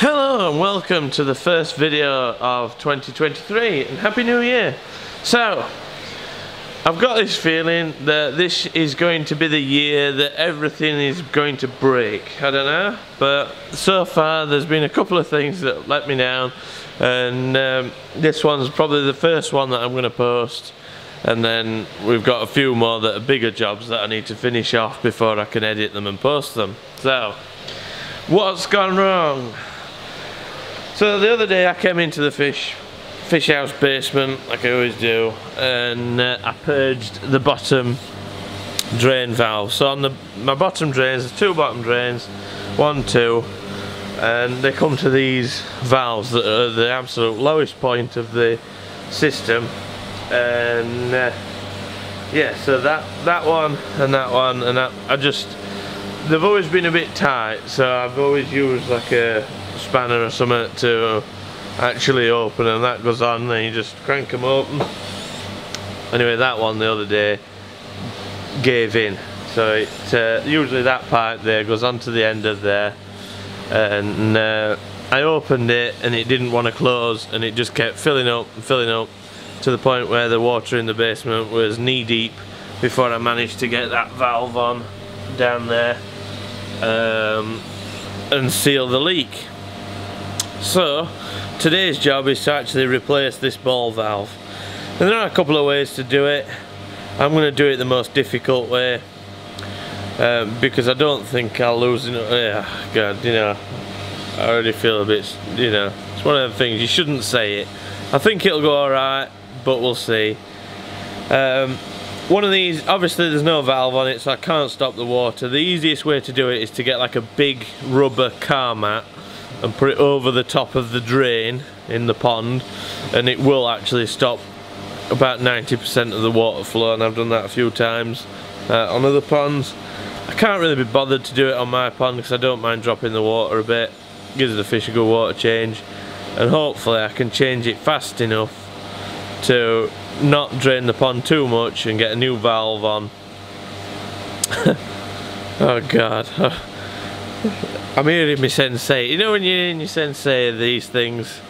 Hello and welcome to the first video of 2023 and Happy New Year. So, I've got this feeling that this is going to be the year that everything is going to break. I don't know, but so far there's been a couple of things that let me down and um, this one's probably the first one that I'm going to post and then we've got a few more that are bigger jobs that I need to finish off before I can edit them and post them. So, what's gone wrong? So the other day I came into the fish fish house basement like I always do and uh, I purged the bottom drain valve. So on the my bottom drains, there's two bottom drains, one, two, and they come to these valves that are the absolute lowest point of the system and uh, yeah so that that one and that one and that I just they've always been a bit tight so I've always used like a spanner or something to actually open and that goes on and you just crank them open. Anyway that one the other day gave in. So it uh, usually that pipe there goes onto the end of there and uh, I opened it and it didn't want to close and it just kept filling up and filling up to the point where the water in the basement was knee deep before I managed to get that valve on down there um, and seal the leak so today's job is to actually replace this ball valve. And there are a couple of ways to do it. I'm going to do it the most difficult way um, because I don't think I'll lose enough yeah god you know I already feel a bit you know it's one of the things you shouldn't say it. I think it'll go alright but we'll see. Um, one of these obviously there's no valve on it so I can't stop the water. The easiest way to do it is to get like a big rubber car mat and put it over the top of the drain in the pond and it will actually stop about 90% of the water flow and I've done that a few times uh, on other ponds. I can't really be bothered to do it on my pond because I don't mind dropping the water a bit. Gives the fish a good water change and hopefully I can change it fast enough to not drain the pond too much and get a new valve on. Oh god I'm here hearing me sensei. You know when you're in your sensei these things?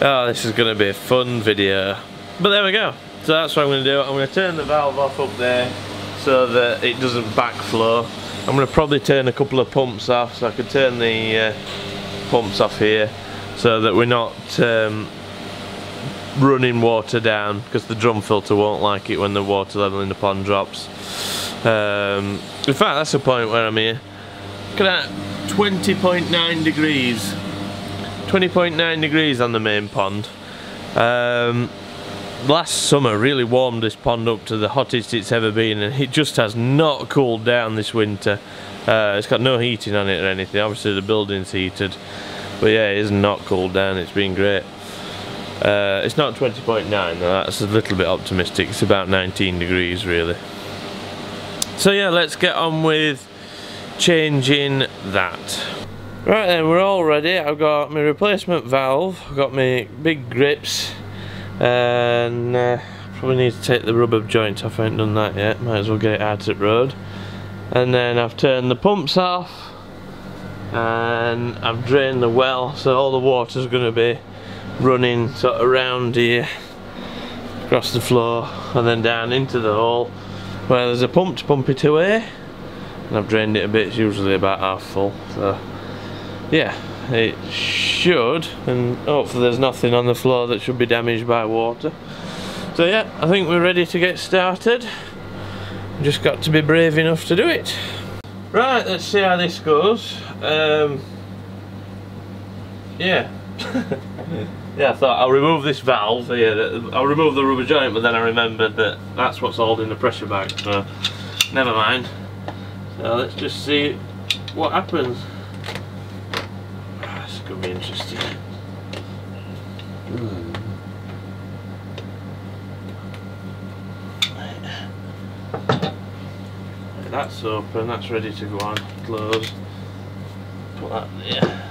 Oh, this is going to be a fun video. But there we go. So that's what I'm going to do. I'm going to turn the valve off up there so that it doesn't backflow. I'm going to probably turn a couple of pumps off so I can turn the uh, pumps off here so that we're not um, running water down because the drum filter won't like it when the water level in the pond drops. Um, in fact, that's the point where I'm here. At that. 20.9 degrees. 20.9 degrees on the main pond. Um, last summer really warmed this pond up to the hottest it's ever been and it just has not cooled down this winter. Uh, it's got no heating on it or anything. Obviously the building's heated but yeah it is not cooled down. It's been great. Uh, it's not 20.9 that's a little bit optimistic. It's about 19 degrees really. So yeah let's get on with changing that. Right then, we're all ready. I've got my replacement valve, I've got my big grips, and uh, probably need to take the rubber joint off, I haven't done that yet, might as well get it out of the road. And then I've turned the pumps off, and I've drained the well, so all the water's going to be running sort of around here, across the floor, and then down into the hole, where there's a pump to pump it away and I've drained it a bit, it's usually about half full so yeah it should and hopefully there's nothing on the floor that should be damaged by water. So yeah I think we're ready to get started. Just got to be brave enough to do it. Right let's see how this goes. Um, yeah. Yeah I thought I'll remove this valve here I'll remove the rubber joint but then I remembered that that's what's holding the pressure back so never mind so let's just see what happens. Ah, this could be interesting. Mm. That's open, that's ready to go on, close. Put that there.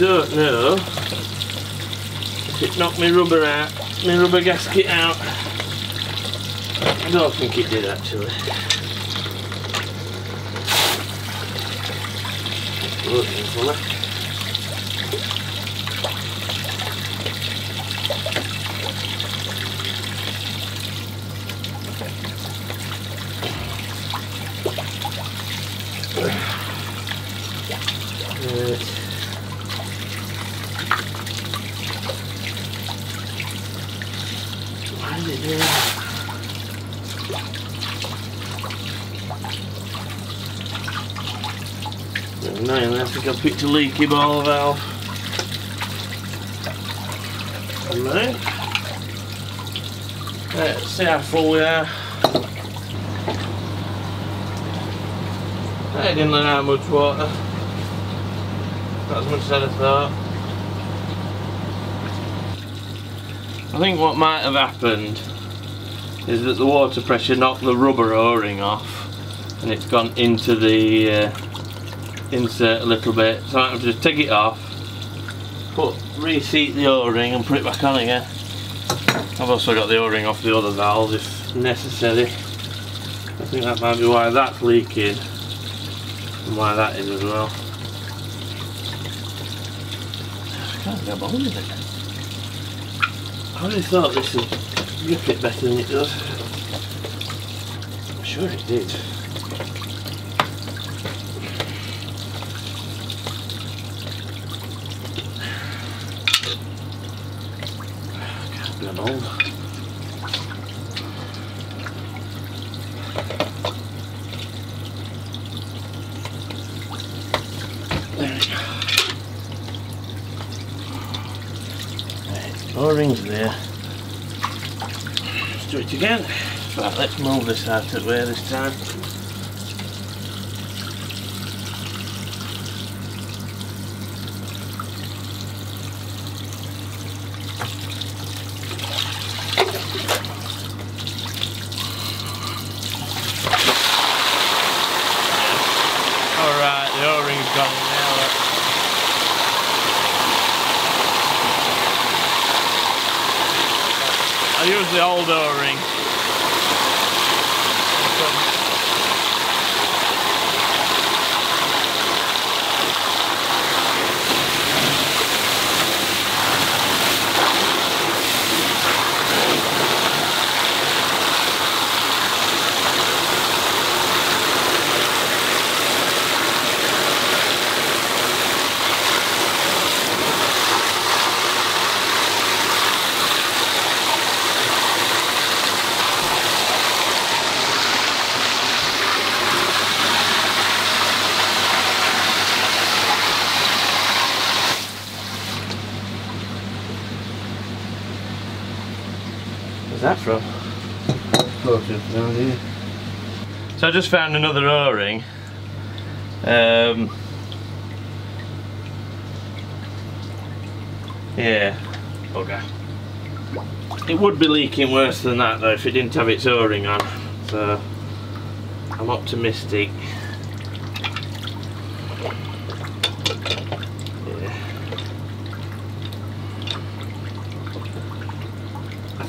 don't know knocked my rubber out, my rubber gasket out. I don't think it did actually. Looking for it. Annoying, I think I picked a leaky ball valve. Right. Let's see how full we are. I didn't let out much water. Not as much as I thought. I think what might have happened is that the water pressure knocked the rubber o-ring off and it's gone into the uh, insert a little bit. So I have to just take it off put reseat the o-ring and put it back on again. I've also got the o-ring off the other valve if necessary. I think that might be why that's leaking and why that is as well. I can't get hold of it I really thought this would grip it better than it does I'm sure it did old. There we go. Right, O-rings there. Let's do it again. Right, let's move this out of the way this time. I use the old O-ring. Where's that from? So I just found another O-ring. Um, yeah, bugger. It would be leaking worse than that though if it didn't have its O-ring on. So I'm optimistic.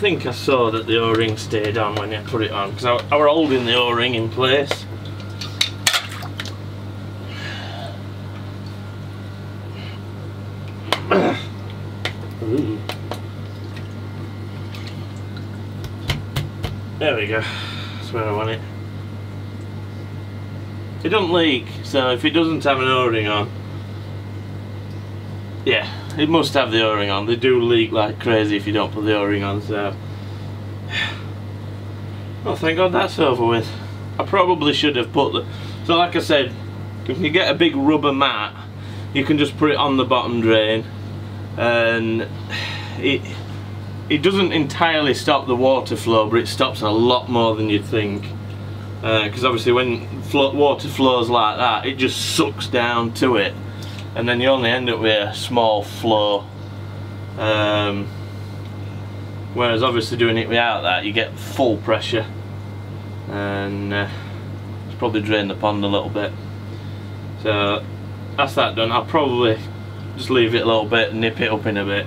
Think I saw that the o-ring stayed on when I put it on because I, I were holding the o-ring in place. There we go. That's where I want it. It doesn't leak so if it doesn't have an o-ring on yeah it must have the o-ring on. They do leak like crazy if you don't put the o-ring on so. Well thank god that's over with. I probably should have put the so like I said if you get a big rubber mat you can just put it on the bottom drain and it it doesn't entirely stop the water flow but it stops a lot more than you'd think. Because uh, obviously when water flows like that it just sucks down to it and then you only end up with a small flow um, whereas obviously doing it without that you get full pressure. And uh, it's probably drained the pond a little bit. So that's that done. I'll probably just leave it a little bit, nip it up in a bit,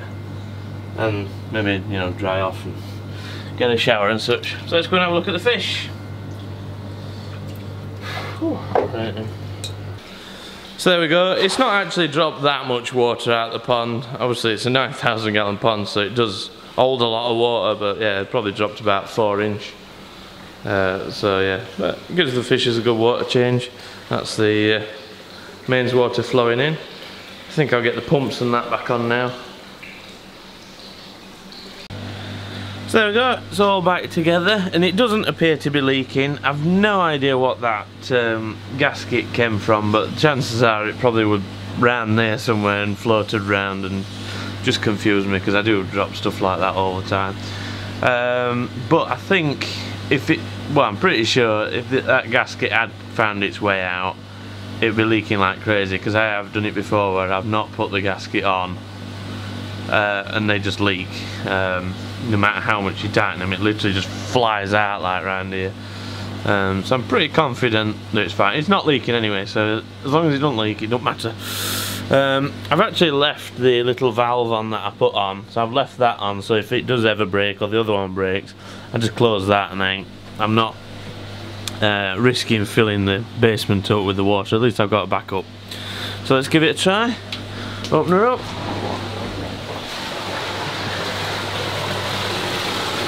and maybe you know dry off and get a shower and such. So let's go and have a look at the fish. Right so there we go. It's not actually dropped that much water out the pond. Obviously it's a 9,000 gallon pond so it does hold a lot of water but yeah it probably dropped about 4 inch. Uh, so yeah, but gives the fishes a good water change. That's the uh, mains water flowing in. I think I'll get the pumps and that back on now. So there we go, it's all back together and it doesn't appear to be leaking. I've no idea what that um, gasket came from but chances are it probably would round there somewhere and floated round and just confused me because I do drop stuff like that all the time. Um, but I think if it, well I'm pretty sure if that gasket had found its way out it'd be leaking like crazy because I have done it before where I've not put the gasket on uh, and they just leak. Um, no matter how much you tighten them, it literally just flies out like round here. Um, so I'm pretty confident that it's fine. It's not leaking anyway, so as long as it don't leak, it don't matter. Um, I've actually left the little valve on that I put on, so I've left that on, so if it does ever break or the other one breaks, I just close that and I, I'm not uh, risking filling the basement up with the water, at least I've got a backup. So let's give it a try. Open her up.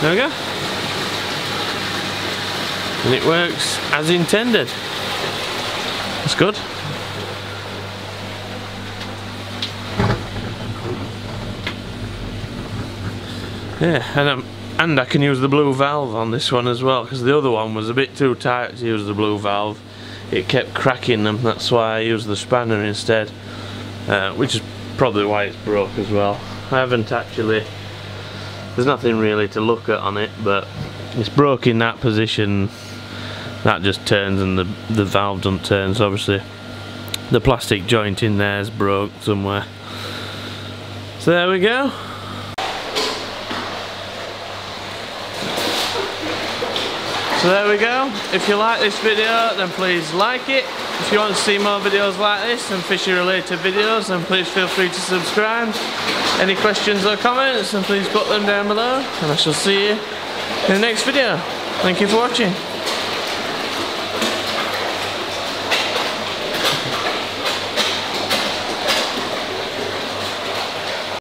There we go. And it works as intended. That's good. Yeah, and, um, and I can use the blue valve on this one as well because the other one was a bit too tight to use the blue valve. It kept cracking them, that's why I used the spanner instead. Uh, which is probably why it's broke as well. I haven't actually there's nothing really to look at on it but it's broke in that position. That just turns and the, the valve doesn't turn so obviously the plastic joint in there is broke somewhere. So there we go. So there we go. If you like this video then please like it. If you want to see more videos like this and fishing related videos then please feel free to subscribe any questions or comments, then please put them down below, and I shall see you in the next video. Thank you for watching.